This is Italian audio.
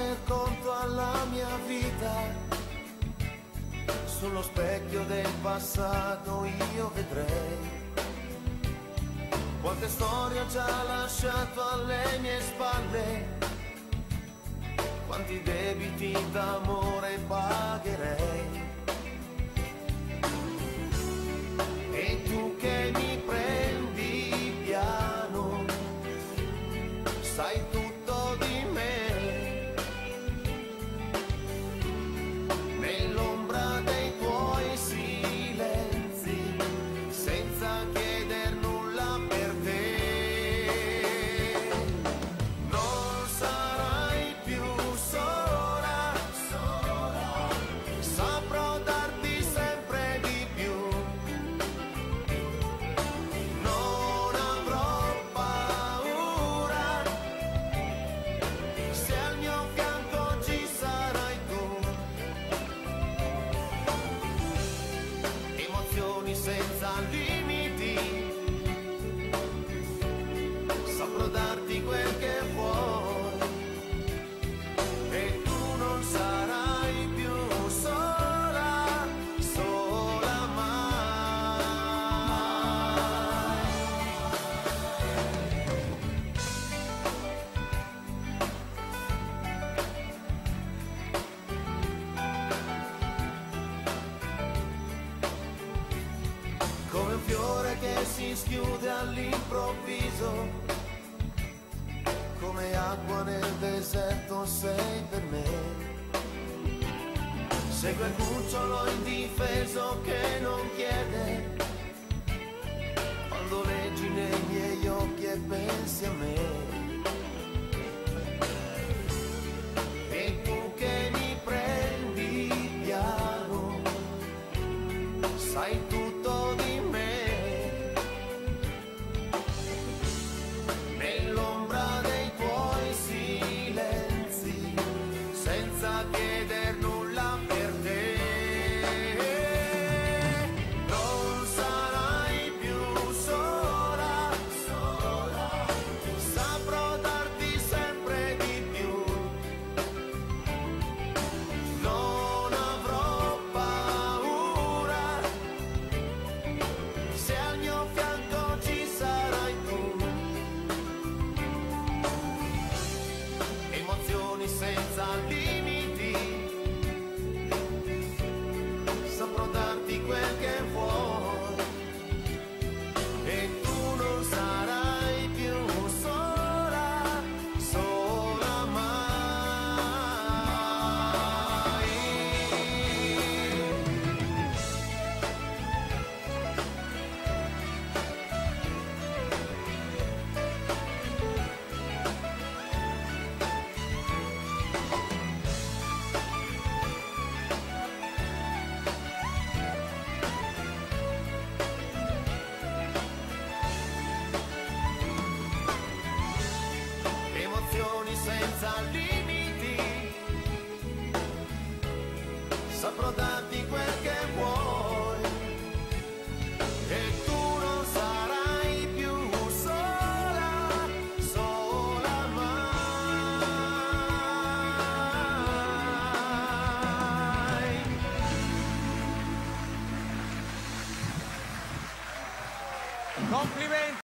tiene conto alla mia vita. Sullo specchio del passato io vedrei quante storie ho già lasciato alle mie spalle, quanti debiti d'amore e pace same fiore che si schiude all'improvviso, come acqua nel deserto sei per me. Sei quel cucciolo indifeso che non chiede, quando le believe. Complimenti!